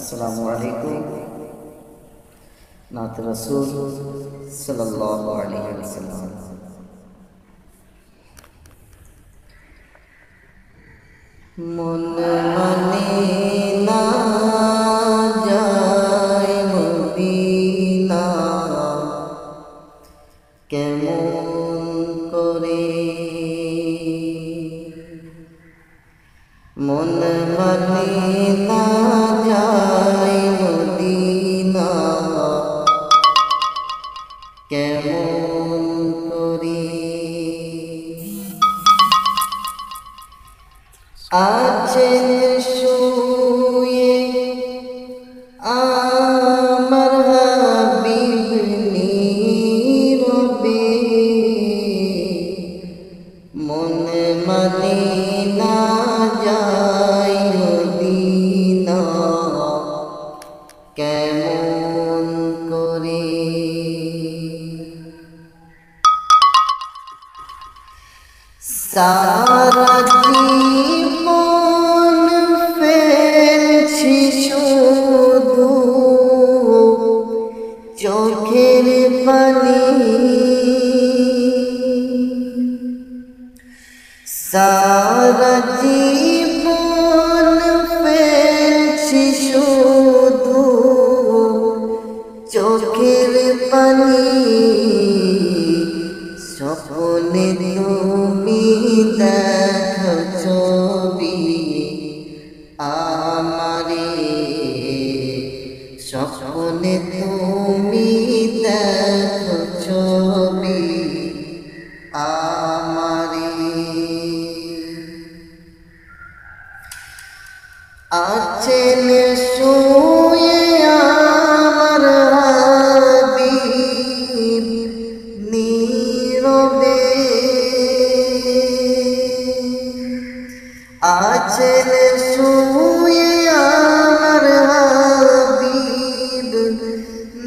السلام علیکم۔ نعت رسول صلی اللہ علیہ وسلم۔ من মন মানে না যায় মদিনা কেমন করে? সারা জীবন ফেলছি শুধু। চোখের স্বপ্নে তুমি দেখো ছবি আমারে। স্বপ্নে তুমি দেখো ছবি আমারে। আছেন নীরবে আছেন শুয়ে আমার হাবিব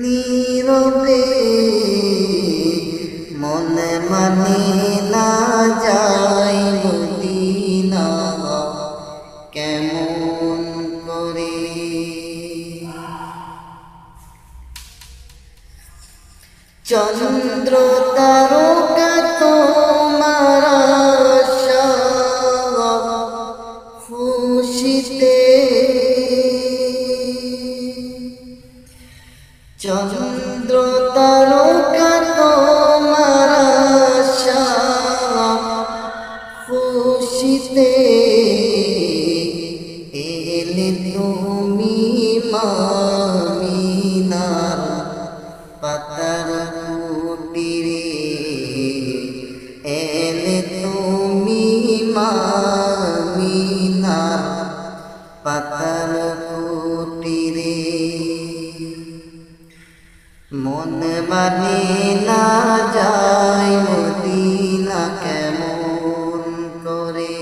নীরবে মনে মানে না যায় মদিনা কেমন করে চন্দ্র তারকা চন্দ্র তারকা তোমার খুশিতে এলে তুমি মামিনার মন মানে না যায় মদিনা কেমন করে?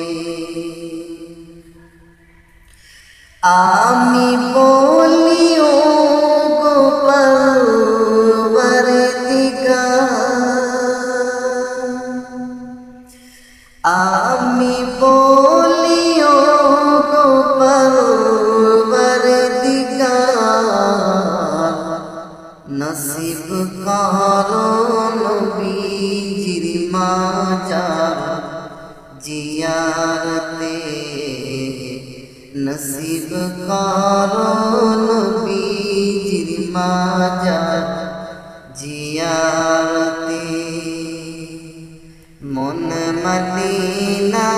আমি বলিও নসিব করন বীজির মাজার জিয়ারতে। নসিব করন বীজির মাজার জিয়ারতে। মন মদিনা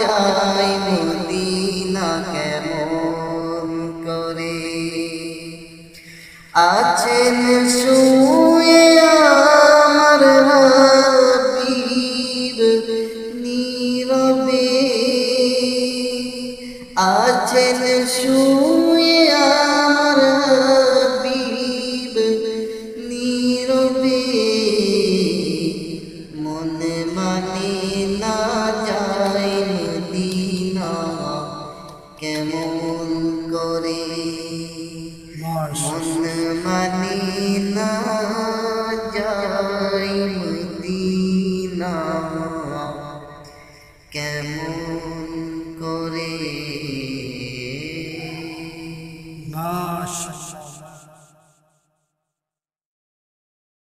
যায় মদিনা কেমন করে? আছেন শুয়ে আমার হাবিব নীরবে। আছেন শুয়ে আমার হাবিব নীরবে। মনে মানে না যায় মদিনা কেমন করে? মন মানে না যায় মদিনা কেমন করে মাশাআল্লাহ